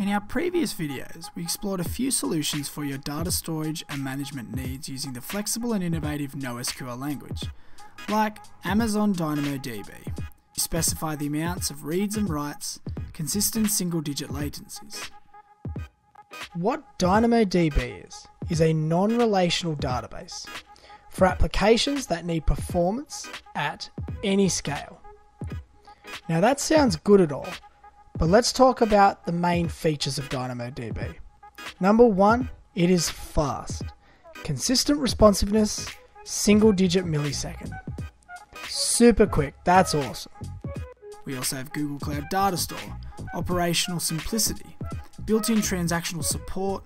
In our previous videos, we explored a few solutions for your data storage and management needs using the flexible and innovative NoSQL language, like Amazon DynamoDB. You specify the amounts of reads and writes, consistent single digit latencies. What DynamoDB is, is a non relational database for applications that need performance at any scale. Now that sounds good at all, but let's talk about the main features of DynamoDB. Number one, it is fast. Consistent responsiveness, single digit millisecond. Super quick, that's awesome. We also have Google Cloud Data Store, operational simplicity, built in transactional support,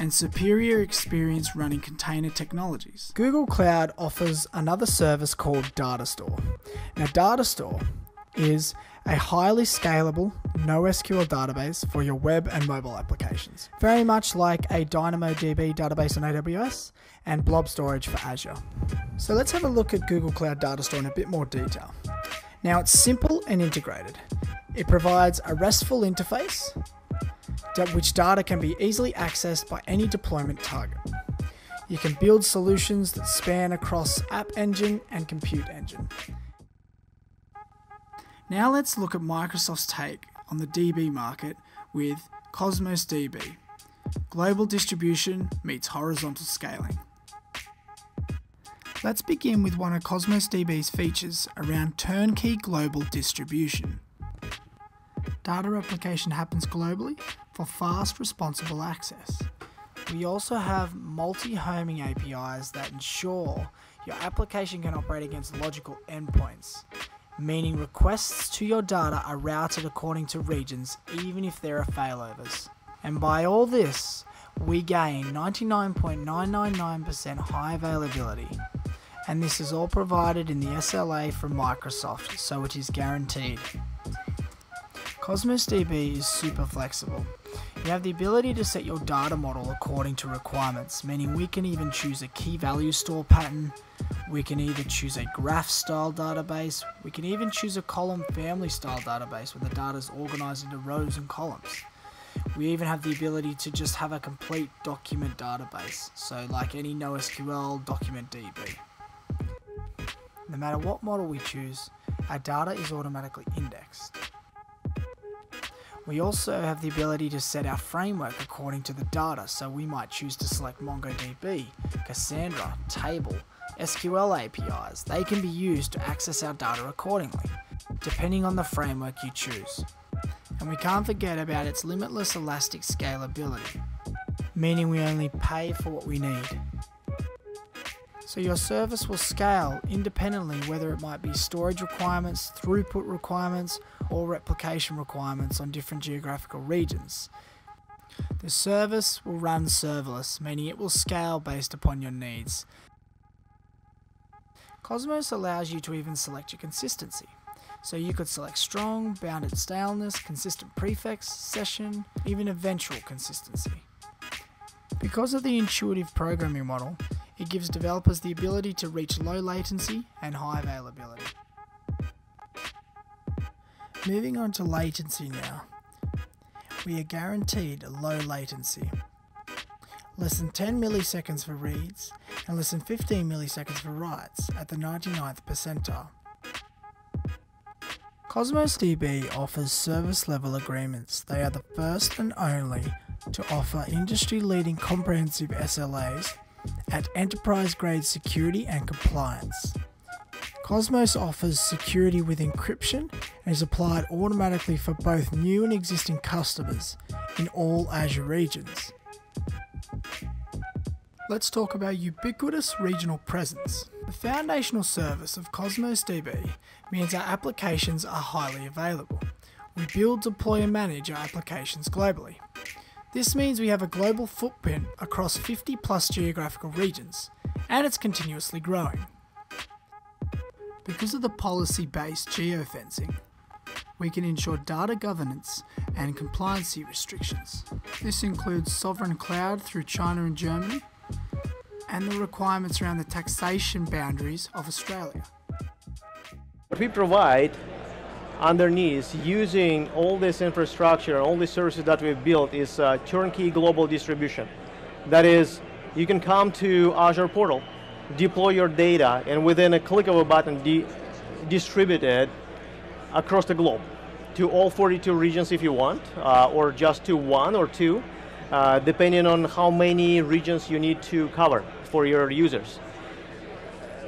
and superior experience running container technologies. Google Cloud offers another service called Data Store. Now, Data Store is a highly scalable NoSQL database for your web and mobile applications, very much like a DynamoDB database on AWS and Blob Storage for Azure. So let's have a look at Google Cloud Data Store in a bit more detail. Now it's simple and integrated. It provides a RESTful interface which data can be easily accessed by any deployment target. You can build solutions that span across App Engine and Compute Engine. Now let's look at Microsoft's take on the DB market with Cosmos DB. Global distribution meets horizontal scaling. Let's begin with one of Cosmos DB's features around turnkey global distribution. Data replication happens globally for fast, responsible access. We also have multi-homing APIs that ensure your application can operate against logical endpoints, meaning requests to your data are routed according to regions even if there are failovers. And by all this, we gain 99.999% high availability. And this is all provided in the SLA from Microsoft, so it is guaranteed. Cosmos DB is super flexible. You have the ability to set your data model according to requirements, meaning we can even choose a key value store pattern, we can either choose a graph style database, we can even choose a column family style database where the data is organized into rows and columns. We even have the ability to just have a complete document database, so like any NoSQL document DB. No matter what model we choose, our data is automatically indexed. We also have the ability to set our framework according to the data, so we might choose to select MongoDB, Cassandra, Table, SQL APIs. They can be used to access our data accordingly, depending on the framework you choose. And we can't forget about its limitless elastic scalability, meaning we only pay for what we need. So your service will scale independently whether it might be storage requirements, throughput requirements, or replication requirements on different geographical regions. The service will run serverless, meaning it will scale based upon your needs. Cosmos allows you to even select your consistency. So you could select strong, bounded staleness, consistent prefix, session, even eventual consistency. Because of the intuitive programming model, it gives developers the ability to reach low latency and high availability. Moving on to latency now. We are guaranteed low latency. Less than 10 milliseconds for reads and less than 15 milliseconds for writes at the 99th percentile. Cosmos DB offers service level agreements. They are the first and only to offer industry leading comprehensive SLAs at enterprise grade security and compliance. Cosmos offers security with encryption and is applied automatically for both new and existing customers in all Azure regions. Let's talk about ubiquitous regional presence. The foundational service of Cosmos DB means our applications are highly available. We build, deploy, and manage our applications globally. This means we have a global footprint across 50 plus geographical regions, and it's continuously growing. Because of the policy based geofencing, we can ensure data governance and compliancy restrictions. This includes sovereign cloud through China and Germany, and the requirements around the taxation boundaries of Australia. What we provide underneath using all this infrastructure, all the services that we've built is uh, turnkey global distribution. That is, you can come to Azure portal, deploy your data, and within a click of a button, distribute it across the globe to all 42 regions if you want, uh, or just to one or two, uh, depending on how many regions you need to cover for your users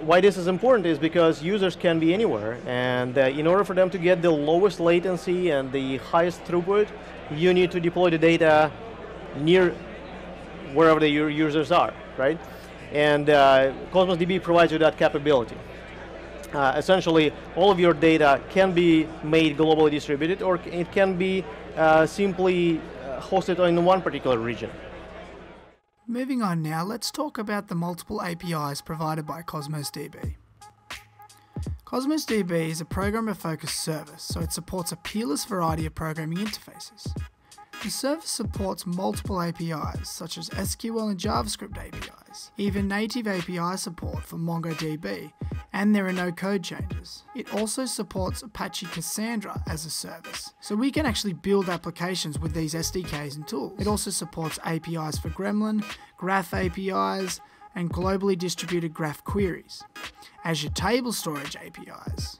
why this is important is because users can be anywhere, and uh, in order for them to get the lowest latency and the highest throughput, you need to deploy the data near wherever the users are, right? And uh, Cosmos DB provides you that capability. Uh, essentially, all of your data can be made globally distributed, or it can be uh, simply uh, hosted in one particular region. Moving on now, let's talk about the multiple APIs provided by Cosmos DB. Cosmos DB is a programmer-focused service, so it supports a peerless variety of programming interfaces. The service supports multiple APIs, such as SQL and JavaScript APIs, even native API support for MongoDB, and there are no code changes. It also supports Apache Cassandra as a service, so we can actually build applications with these SDKs and tools. It also supports APIs for Gremlin, Graph APIs, and globally distributed graph queries, Azure Table Storage APIs.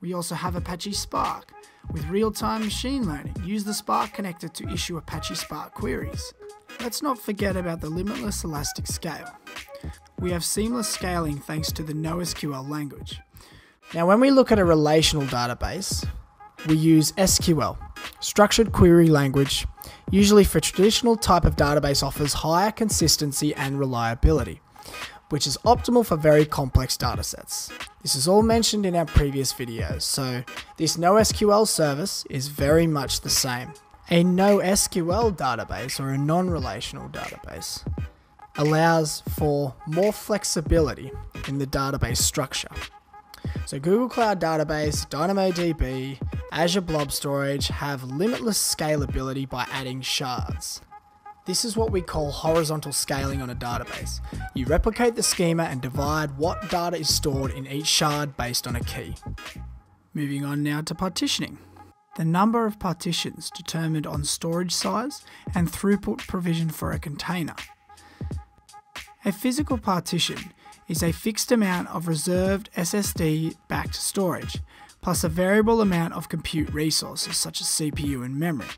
We also have Apache Spark, with real-time machine learning, use the Spark connector to issue Apache Spark queries. Let's not forget about the limitless elastic scale. We have seamless scaling thanks to the NoSQL language. Now when we look at a relational database, we use SQL, structured query language, usually for traditional type of database offers higher consistency and reliability, which is optimal for very complex datasets. This is all mentioned in our previous videos, so this NoSQL service is very much the same. A NoSQL database or a non-relational database allows for more flexibility in the database structure. So Google Cloud Database, DynamoDB, Azure Blob Storage have limitless scalability by adding shards. This is what we call horizontal scaling on a database. You replicate the schema and divide what data is stored in each shard based on a key. Moving on now to partitioning. The number of partitions determined on storage size and throughput provision for a container. A physical partition is a fixed amount of reserved SSD backed storage, plus a variable amount of compute resources such as CPU and memory.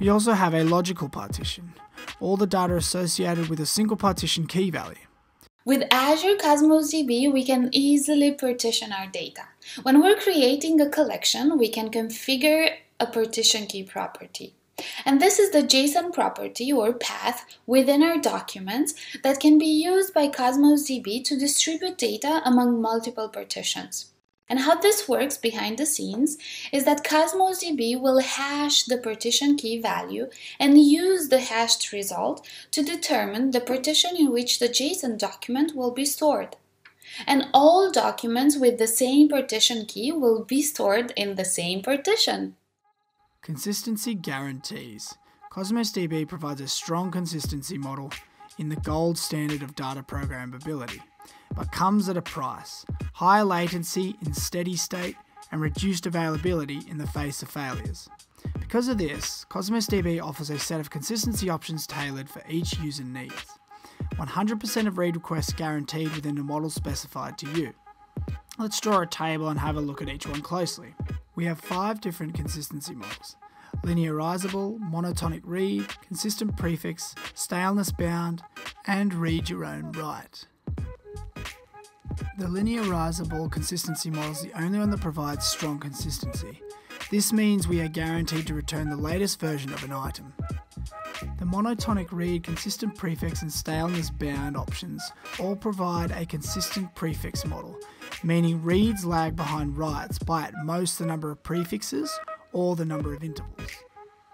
We also have a logical partition, all the data associated with a single partition key value. With Azure Cosmos DB, we can easily partition our data. When we're creating a collection, we can configure a partition key property. And this is the JSON property or path within our documents that can be used by Cosmos DB to distribute data among multiple partitions. And how this works behind the scenes is that Cosmos DB will hash the partition key value and use the hashed result to determine the partition in which the JSON document will be stored. And all documents with the same partition key will be stored in the same partition. Consistency guarantees. Cosmos DB provides a strong consistency model in the gold standard of data programmability, but comes at a price higher latency in steady state and reduced availability in the face of failures. Because of this, Cosmos DB offers a set of consistency options tailored for each user needs. 100% of read requests guaranteed within the model specified to you. Let's draw a table and have a look at each one closely. We have five different consistency models. Linearizable, monotonic read, consistent prefix, staleness bound, and read your own write. The linearizable consistency model is the only one that provides strong consistency. This means we are guaranteed to return the latest version of an item. The monotonic read, consistent prefix, and staleness bound options all provide a consistent prefix model, meaning reads lag behind writes by at most the number of prefixes or the number of intervals.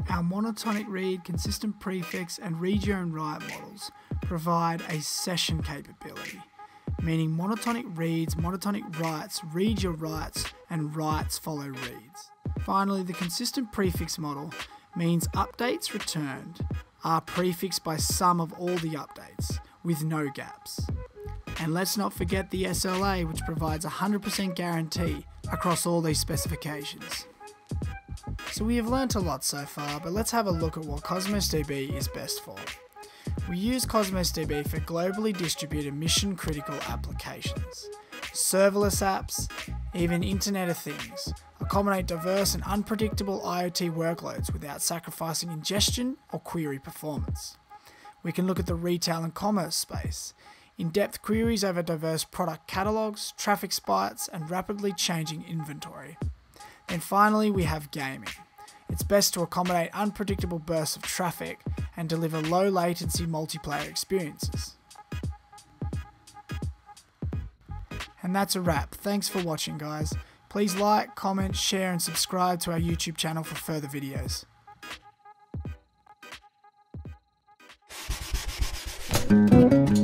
Our monotonic read, consistent prefix, and read your own write models provide a session capability, meaning monotonic reads, monotonic writes, read your writes, and writes follow reads. Finally, the consistent prefix model means updates returned are prefixed by sum of all the updates, with no gaps. And let's not forget the SLA, which provides 100% guarantee across all these specifications. So we have learnt a lot so far, but let's have a look at what Cosmos DB is best for. We use Cosmos DB for globally distributed mission critical applications. Serverless apps, even Internet of Things, accommodate diverse and unpredictable IoT workloads without sacrificing ingestion or query performance. We can look at the retail and commerce space, in depth queries over diverse product catalogs, traffic spikes, and rapidly changing inventory. And finally, we have gaming. It's best to accommodate unpredictable bursts of traffic and deliver low latency multiplayer experiences. And that's a wrap. Thanks for watching, guys. Please like, comment, share, and subscribe to our YouTube channel for further videos. Thank you.